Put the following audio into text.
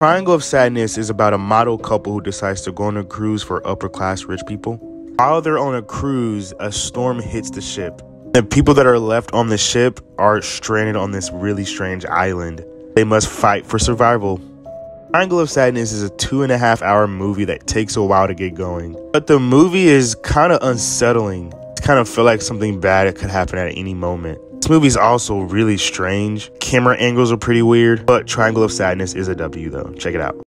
Triangle of Sadness is about a model couple who decides to go on a cruise for upper class rich people. While they're on a cruise, a storm hits the ship. The people that are left on the ship are stranded on this really strange island. They must fight for survival. Triangle of Sadness is a two and a half hour movie that takes a while to get going. But the movie is kind of unsettling. It kind of feel like something bad could happen at any moment. This movie is also really strange. Camera angles are pretty weird, but Triangle of Sadness is a W though. Check it out.